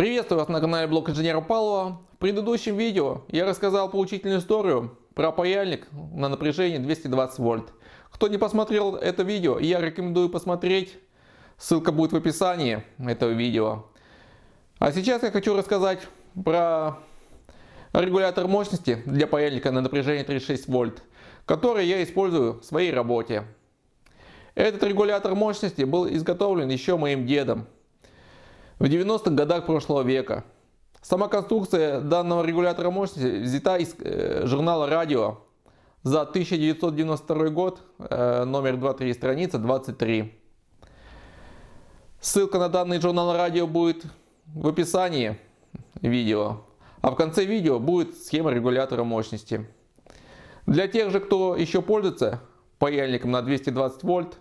Приветствую вас на канале Блок Инженера Павлова. В предыдущем видео я рассказал поучительную историю про паяльник на напряжении 220 вольт. Кто не посмотрел это видео, я рекомендую посмотреть. Ссылка будет в описании этого видео. А сейчас я хочу рассказать про регулятор мощности для паяльника на напряжение 36 вольт, который я использую в своей работе. Этот регулятор мощности был изготовлен еще моим дедом в 90-х годах прошлого века. Сама конструкция данного регулятора мощности взята из э, журнала «Радио» за 1992 год, э, номер 23, страница 23. Ссылка на данный журнал «Радио» будет в описании видео, а в конце видео будет схема регулятора мощности. Для тех же, кто еще пользуется паяльником на 220 вольт,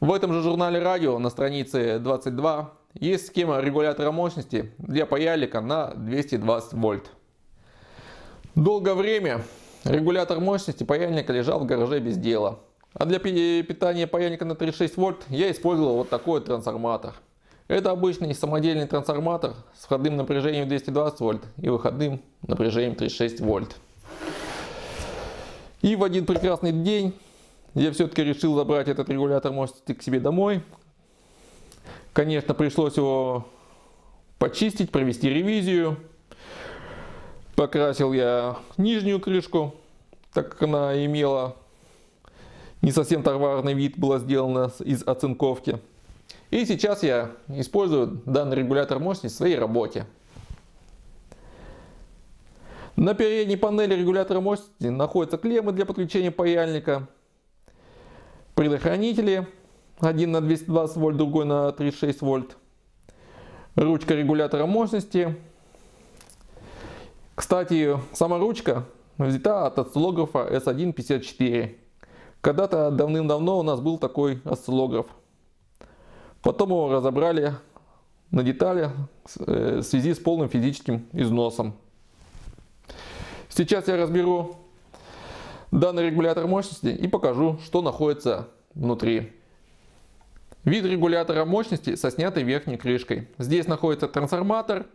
в этом же журнале «Радио» на странице 22 есть схема регулятора мощности для паяльника на 220 вольт. Долгое время регулятор мощности паяльника лежал в гараже без дела. А для питания паяльника на 36 вольт я использовал вот такой трансформатор. Это обычный самодельный трансформатор с входным напряжением 220 вольт и выходным напряжением 36 вольт. И в один прекрасный день я все-таки решил забрать этот регулятор мощности к себе домой, Конечно, пришлось его почистить, провести ревизию. Покрасил я нижнюю крышку, так как она имела не совсем товарный вид, была сделана из оцинковки. И сейчас я использую данный регулятор мощности в своей работе. На передней панели регулятора мощности находятся клеммы для подключения паяльника, предохранители один на 220 вольт, другой на 36 вольт. Ручка регулятора мощности. Кстати, сама ручка взята от осциллографа S154. Когда-то давным-давно у нас был такой осциллограф. Потом его разобрали на детали э, в связи с полным физическим износом. Сейчас я разберу данный регулятор мощности и покажу, что находится внутри. Вид регулятора мощности со снятой верхней крышкой. Здесь находится трансформатор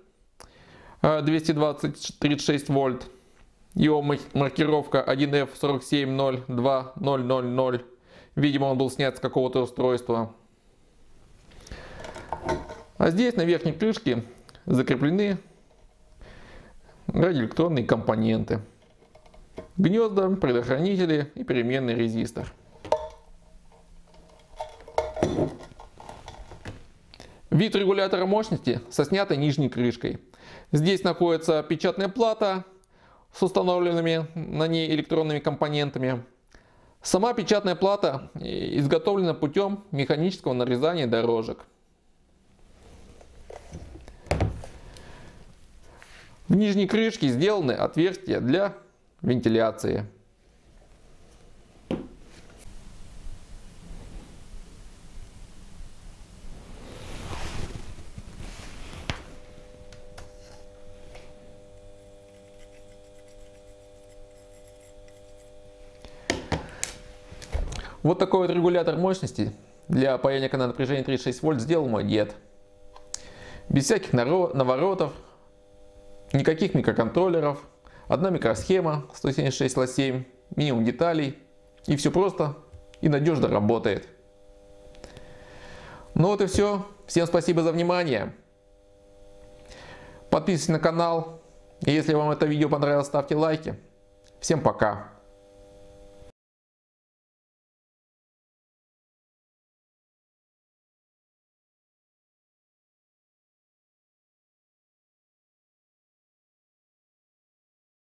220-36 э, вольт. Его маркировка 1F4702000. Видимо, он был снят с какого-то устройства. А здесь на верхней крышке закреплены радиоэлектронные компоненты. Гнезда, предохранители и переменный резистор. Вид регулятора мощности со снятой нижней крышкой. Здесь находится печатная плата с установленными на ней электронными компонентами. Сама печатная плата изготовлена путем механического нарезания дорожек. В нижней крышке сделаны отверстия для вентиляции. Вот такой вот регулятор мощности для паяльника на напряжение 36 вольт сделал мой дед. Без всяких наворотов, никаких микроконтроллеров, одна микросхема 176 ла 7 минимум деталей. И все просто и надежно работает. Ну вот и все. Всем спасибо за внимание. Подписывайтесь на канал. И если вам это видео понравилось, ставьте лайки. Всем пока.